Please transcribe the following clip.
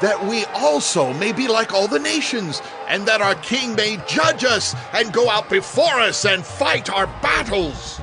that we also may be like all the nations, and that our king may judge us and go out before us and fight our battles.